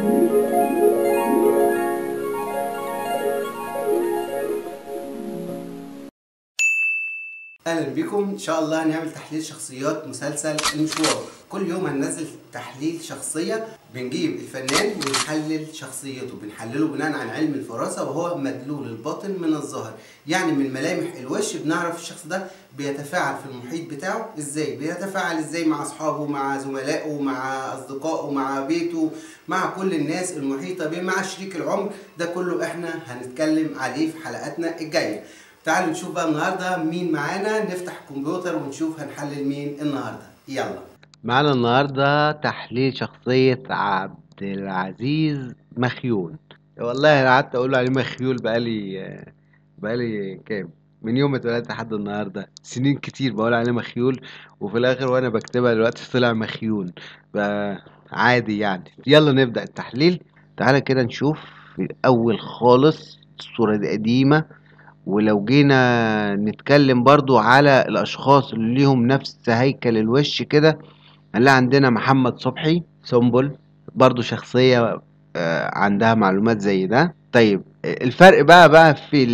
thank you أهلا بكم. إن شاء الله هنعمل تحليل شخصيات مسلسل المشوار. كل يوم هننزل تحليل شخصية. بنجيب الفنان ونحلل شخصيته. بنحلله بناء عن علم الفراسة وهو مدلول الباطن من الظاهر. يعني من ملامح الوش بنعرف الشخص ده بيتفاعل في المحيط بتاعه إزاي؟ بيتفاعل إزاي مع أصحابه مع زملائه مع أصدقائه مع بيته مع كل الناس المحيطة بيه مع شريك العمر. ده كله إحنا هنتكلم عليه في حلقاتنا الجاية. تعالوا نشوف بقى النهارده مين معانا نفتح الكمبيوتر ونشوف هنحلل مين النهارده. يلا. معانا النهاردة تحليل شخصية عبد العزيز مخيون والله أنا قعدت أقول عليه مخيول بقالي بقالي كام؟ من يوم ما اتولدت لحد النهاردة. سنين كتير بقول عليه مخيول وفي الآخر وأنا بكتبها دلوقتي طلع مخيون بقى عادي يعني. يلا نبدأ التحليل. تعالى كده نشوف في الأول خالص الصورة دي قديمة. ولو جينا نتكلم برضو على الأشخاص اللي ليهم نفس هيكل الوش كده هنلاقي عندنا محمد صبحي سنبل برضو شخصية آه، عندها معلومات زي ده. طيب الفرق بقى بقى في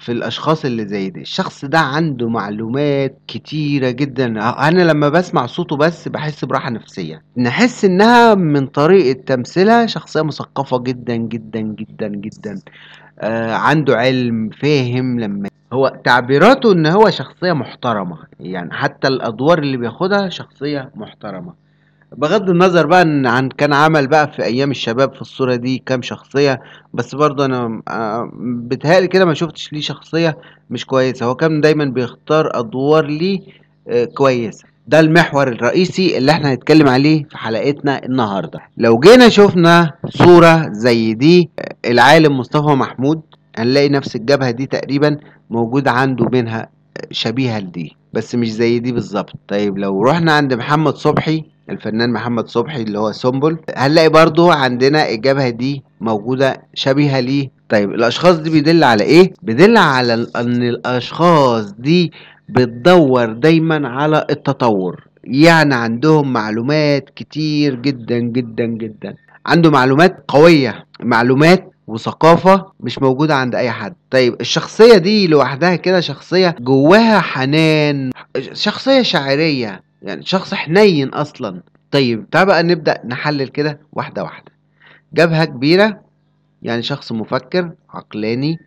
في الأشخاص اللي زي دي. الشخص ده عنده معلومات كتيرة جدا. أنا لما بسمع صوته بس بحس براحة نفسية. نحس إنها من طريقة تمثيلها شخصية مثقفة جدا جدا جدا جدا. آه عنده علم فاهم لما هو تعبيراته إن هو شخصية محترمة. يعني حتى الأدوار اللي بياخدها شخصية محترمة. بغض النظر بقى إن عن كان عمل بقى في أيام الشباب في الصورة دي كام شخصية بس برضه أنا آه بتهيألي كده ما شفتش ليه شخصية مش كويسة. هو كان دايما بيختار أدوار ليه آه كويسة ده المحور الرئيسي اللي إحنا هنتكلم عليه في حلقتنا النهارده. لو جينا شفنا صورة زي دي العالم مصطفى محمود هنلاقي نفس الجبهة دي تقريبا موجود عنده منها شبيهة لدي. بس مش زي دي بالظبط. طيب لو رحنا عند محمد صبحي الفنان محمد صبحي اللي هو سنبل هنلاقي برضو عندنا الجبهة دي موجودة شبيهة ليه. طيب الأشخاص دي بيدل على إيه؟ بيدل على إن الأشخاص دي بتدور دايما على التطور. يعني عندهم معلومات كتير جدا جدا جدا. عنده معلومات قوية معلومات وثقافة مش موجودة عند أي حد. طيب الشخصية دي لوحدها كده شخصية جواها حنان شخصية شاعرية. يعني شخص حنين أصلا. طيب تعال بقى نبدأ نحلل كده واحدة واحدة. جبهة كبيرة يعني شخص مفكر عقلاني.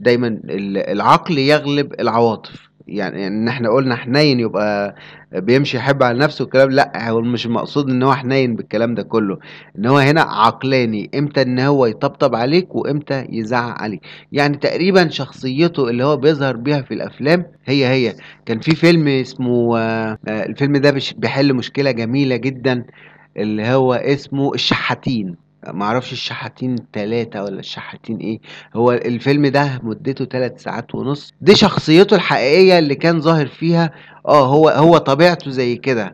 دايما العقل يغلب العواطف. يعني إن إحنا قلنا حنين يبقى بيمشي يحب على نفسه والكلام لأ هو مش المقصود إن هو حنين بالكلام ده كله. إن هو هنا عقلاني إمتى إن هو يطبطب عليك وإمتى يزعق عليك. يعني تقريبا شخصيته اللي هو بيظهر بيها في الأفلام هي هي. كان في فيلم اسمه الفيلم ده بيحل مشكلة جميلة جدا اللي هو اسمه الشحاتين. معرفش الشحاتين تلاتة ولا الشحاتين إيه. هو الفيلم ده مدته تلات ساعات ونص. دي شخصيته الحقيقية اللي كان ظاهر فيها. آه هو هو طبيعته زي كده.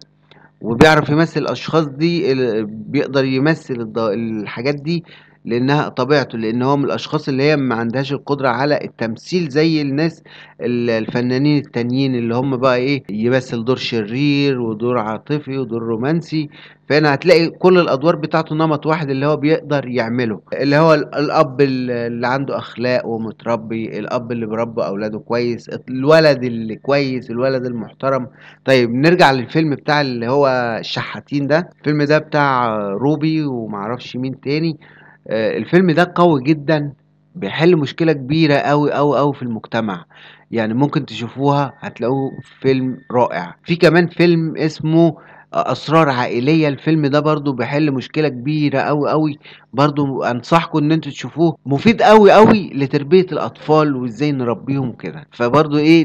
وبيعرف يمثل الأشخاص دي بيقدر يمثل الحاجات دي لأنها طبيعته لأن هو من الأشخاص اللي هي ما عندهاش القدرة على التمثيل زي الناس الفنانين التانيين اللي هم بقى إيه يمثل دور شرير ودور عاطفي ودور رومانسي. فهنا هتلاقي كل الأدوار بتاعته نمط واحد اللي هو بيقدر يعمله اللي هو الأب اللي عنده أخلاق ومتربي الأب اللي بيربي أولاده كويس الولد اللي كويس الولد المحترم. طيب نرجع للفيلم بتاع اللي هو الشحاتين ده. الفيلم ده بتاع روبي ومعرفش مين تاني. الفيلم ده قوي جدا بيحل مشكلة كبيرة أوي أوي أوي في المجتمع. يعني ممكن تشوفوها هتلاقوه فيلم رائع. في كمان فيلم اسمه أسرار عائلية. الفيلم ده برضو بيحل مشكلة كبيرة قوي قوي برضو أنصحكم إن أنتوا تشوفوه. مفيد قوي قوي لتربية الأطفال وإزاي نربيهم كده. فبرضو إيه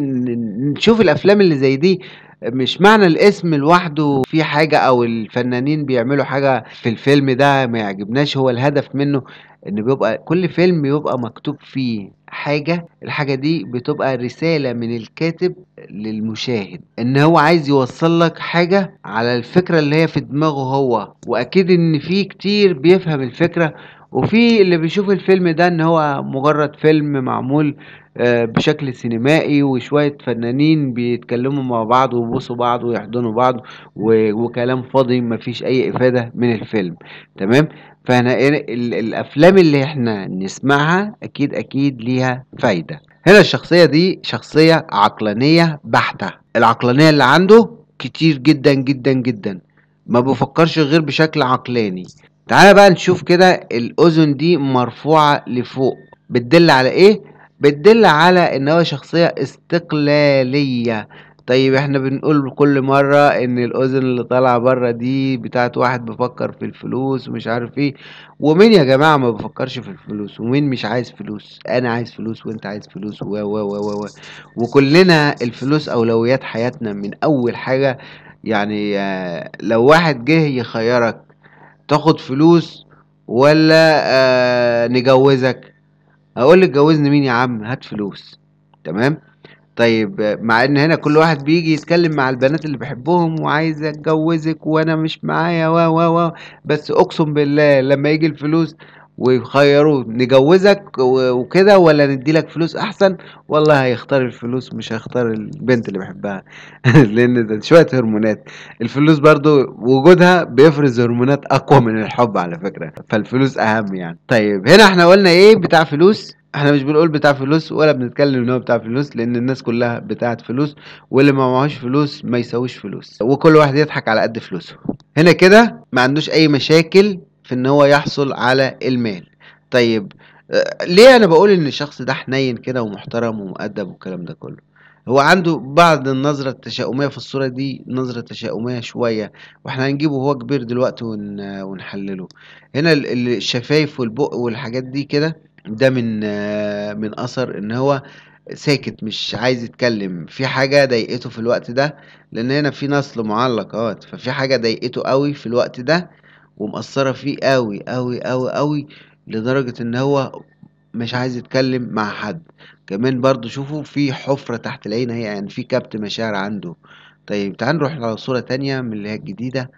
نشوف الأفلام اللي زي دي. مش معنى الاسم لوحده في حاجة أو الفنانين بيعملوا حاجة في الفيلم ده ما يعجبناش. هو الهدف منه إن بيبقى كل فيلم يبقى مكتوب فيه. حاجة الحاجة دي بتبقى رسالة من الكاتب للمشاهد إن هو عايز يوصل لك حاجة على الفكرة اللي هي في دماغه هو وأكيد إن في كتير بيفهم الفكرة وفي اللي بيشوف الفيلم ده إن هو مجرد فيلم معمول آه، بشكل سينمائي وشوية فنانين بيتكلموا مع بعض ويبوسوا بعض ويحضنوا بعض وكلام فاضي مفيش أي إفادة من الفيلم. تمام؟ فإحنا إيه- ال- الأفلام اللي إحنا نسمعها أكيد أكيد ليها فايدة. هنا الشخصية دي شخصية عقلانية بحتة. العقلانية اللي عنده كتير جدا جدا جدا. ما بفكرش غير بشكل عقلاني. تعالى بقى نشوف كده الأذن دي مرفوعة لفوق. بتدل على إيه؟ بتدل على إن هو شخصية استقلالية. طيب إحنا بنقول كل مرة إن الأذن اللي طالعة برة دي بتاعت واحد بيفكر في الفلوس ومش عارف إيه. ومين يا جماعة ما بفكرش في الفلوس؟ ومين مش عايز فلوس؟ أنا عايز فلوس وأنت عايز فلوس. و و و و و. وكلنا الفلوس أولويات حياتنا. من أول حاجة يعني آه، لو واحد جه يخيرك تاخد فلوس ولا آه نجوزك؟ هقول لك جوزني مين يا عم؟ هات فلوس. تمام؟ طيب مع إن هنا كل واحد بيجي يتكلم مع البنات اللي بيحبهم وعايز أتجوزك وأنا مش معايا و و و بس أقسم بالله لما يجي الفلوس ويخيروه نجوزك وكده ولا نديلك فلوس أحسن؟ والله هيختار الفلوس مش هيختار البنت اللي بيحبها لأن ده شوية هرمونات. الفلوس برضو وجودها بيفرز هرمونات أقوى من الحب على فكرة. فالفلوس أهم يعني. طيب هنا إحنا قلنا إيه؟ بتاع فلوس. إحنا مش بنقول بتاع فلوس ولا بنتكلم إن هو بتاع فلوس لأن الناس كلها بتاعت فلوس. واللي ما معهوش فلوس ما يسويش فلوس. وكل واحد يضحك على قد فلوسه. هنا كده ما عندوش أي مشاكل في إن هو يحصل على المال. طيب آه، ليه أنا بقول إن الشخص ده حنين كده ومحترم ومؤدب والكلام ده كله؟ هو عنده بعض النظرة التشاؤمية في الصورة دي نظرة تشاؤمية شوية وإحنا هنجيبه وهو كبير دلوقتي ون... ونحلله. هنا ال- ال- الشفايف والبق والحاجات دي كده ده من آه، من أثر إن هو ساكت مش عايز يتكلم. في حاجة ضايقته في الوقت ده لأن هنا في نسل معلق اهوت ففي حاجة ضايقته قوي في الوقت ده ومأثرة فيه قوي قوي قوي قوي لدرجة إن هو مش عايز يتكلم مع حد. كمان برضو شوفوا في حفرة تحت العين أهي يعني في كبت مشاعر عنده. طيب تعال نروح على صورة تانية من اللي هي الجديدة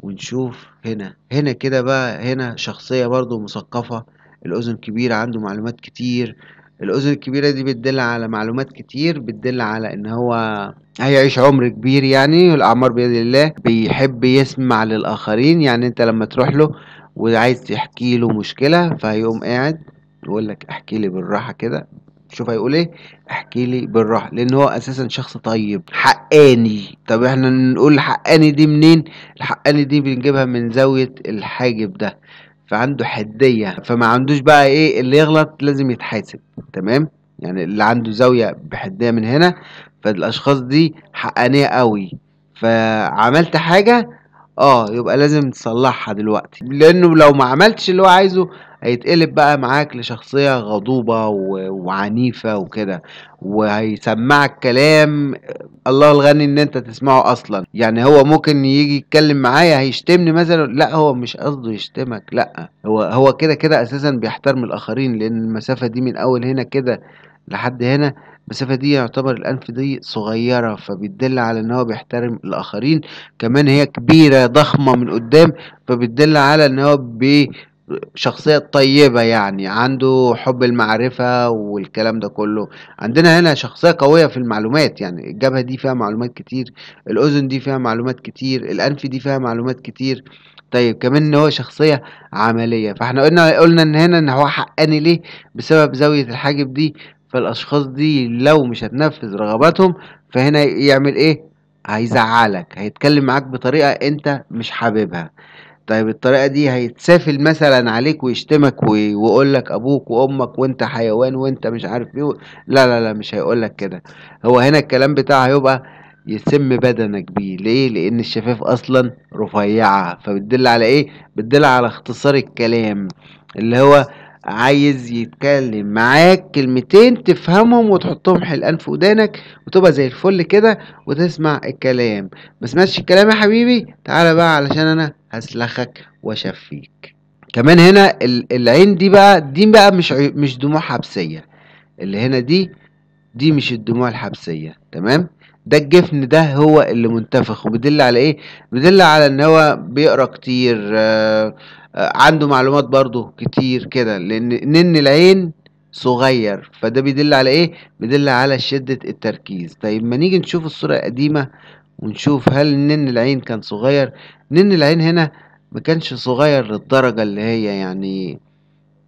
ونشوف هنا. هنا كده بقى هنا شخصية برضو مثقفة الأذن كبيرة عنده معلومات كتير. الأذن الكبيرة دي بتدل على معلومات كتير بتدل على إن هو هيعيش عمر كبير يعني الأعمار بيد الله بيحب يسمع للآخرين. يعني أنت لما تروح له وعايز تحكي له مشكلة فهيقوم قاعد يقول لك احكي لي بالراحة كده. شوف هيقول إيه؟ احكي لي بالراحة لأن هو أساسا شخص طيب حقاني. طب إحنا نقول حقاني دي منين؟ الحقاني دي بنجيبها من زاوية الحاجب ده. فعنده حدية. فما عندوش بقى إيه اللي يغلط لازم يتحاسب. تمام؟ يعني اللي عنده زاوية بحدية من هنا فالأشخاص دي حقانية قوي. فعملت حاجة آه يبقى لازم تصلحها دلوقتي. لأنه لو ما عملتش اللي هو عايزه هيتقلب بقى معاك لشخصية غضوبة وعنيفة وكده. وهيسمعك كلام الله الغني إن أنت تسمعه أصلا. يعني هو ممكن يجي يتكلم معايا هيشتمني مثلا؟ لا هو مش قصده يشتمك لا. هو هو كده كده أساسا بيحترم الآخرين لأن المسافة دي من أول هنا كده لحد هنا المسافة دي يعتبر الأنف دي صغيرة فبتدل على إن هو بيحترم الآخرين. كمان هي كبيرة ضخمة من قدام فبتدل على إن هو بي شخصية طيبة يعني عنده حب المعرفة والكلام ده كله. عندنا هنا شخصية قوية في المعلومات يعني الجبهة دي فيها معلومات كتير الأذن دي فيها معلومات كتير الأنف دي فيها معلومات كتير. طيب كمان إن هو شخصية عملية فإحنا قلنا قلنا إن هنا إن هو حقاني ليه؟ بسبب زاوية الحاجب دي. فالأشخاص دي لو مش هتنفذ رغباتهم فهنا يعمل إيه؟ هيزعلك هيتكلم معاك بطريقة أنت مش حاببها. طيب الطريقة دي هيتسافل مثلا عليك ويشتمك وي- ويقول لك أبوك وأمك وأنت حيوان وأنت مش عارف إيه لا لا لا مش هيقول لك كده. هو هنا الكلام بتاعه هيبقى يسم بدنك بيه. ليه؟ لأن الشفايف أصلا رفيعة فبتدل على إيه؟ بتدل على اختصار الكلام. اللي هو عايز يتكلم معاك كلمتين تفهمهم وتحطهم حلقان في ودانك وتبقى زي الفل كده وتسمع الكلام. ما سمعتش الكلام يا حبيبي؟ تعالى بقى علشان أنا هسلخك وأشفيك. كمان هنا ال- العين دي بقى دي بقى مش مش دموع حبسية. اللي هنا دي دي مش الدموع الحبسية. تمام؟ ده الجفن ده هو اللي منتفخ وبيدل على إيه؟ بيدل على إن هو بيقرأ كتير آه، آه، عنده معلومات برضو كتير كده لأن نن العين صغير فده بيدل على إيه؟ بيدل على شدة التركيز. طيب ما نيجي نشوف الصورة القديمة ونشوف هل نن العين كان صغير؟ نن العين هنا ما كانش صغير للدرجة اللي هي يعني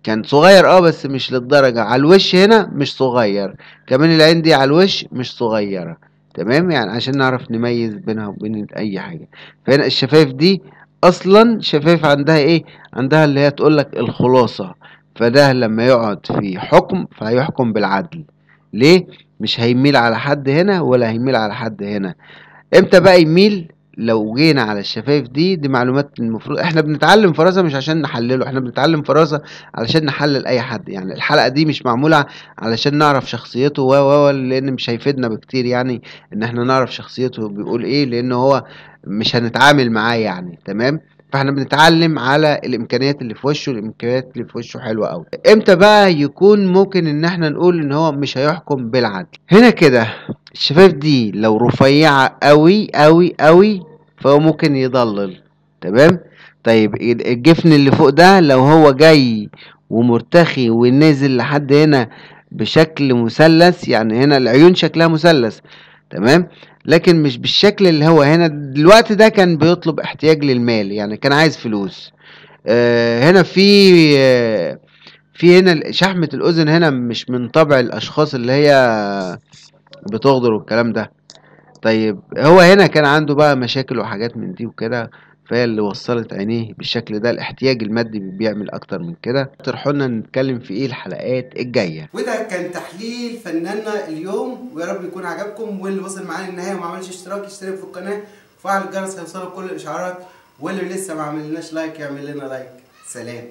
كان صغير آه بس مش للدرجة على الوش هنا مش صغير كمان العين دي على الوش مش صغيرة. تمام؟ يعني عشان نعرف نميز بينها وبين أي حاجة. فهنا الشفايف دي أصلا شفايف عندها إيه؟ عندها اللي هي تقولك الخلاصة. فده لما يقعد في حكم فهيحكم بالعدل. ليه؟ مش هيميل على حد هنا ولا هيميل على حد هنا. إمتى بقى يميل؟ لو جينا على الشفايف دي دي معلومات المفروض إحنا بنتعلم فراسة مش عشان نحلله إحنا بنتعلم فراسة علشان نحلل أي حد. يعني الحلقة دي مش معمولة علشان نعرف شخصيته و و لأن مش هيفيدنا بكتير يعني إن إحنا نعرف شخصيته بيقول إيه لأن هو مش هنتعامل معاه يعني تمام؟ فإحنا بنتعلم على الإمكانيات اللي في وشه الإمكانيات اللي في وشه حلوة قوي إمتى بقى يكون ممكن إن إحنا نقول إن هو مش هيحكم بالعدل؟ هنا كده الشفايف دي لو رفيعة قوي قوي قوي فهو ممكن يضلل. تمام؟ طيب الجفن اللي فوق ده لو هو جاي ومرتخي ونازل لحد هنا بشكل مثلث يعني هنا العيون شكلها مثلث تمام؟ لكن مش بالشكل اللي هو هنا. الوقت ده كان بيطلب احتياج للمال يعني كان عايز فلوس. آه هنا في آه في هنا شحمة الأذن هنا مش من طبع الأشخاص اللي هي بتغدر والكلام ده. طيب هو هنا كان عنده بقى مشاكل وحاجات من دي وكده فهي اللي وصلت عينيه بالشكل ده الاحتياج المادي بيعمل أكتر من كده. اقترحوا لنا نتكلم في إيه الحلقات الجاية. وده كان تحليل فناننا اليوم ويا رب يكون عجبكم واللي وصل معانا للنهايه وما عملش اشتراك يشترك في القناة. وفعل الجرس هيوصلك كل الإشعارات واللي لسه ما عملناش لايك يعمل لنا لايك. سلام.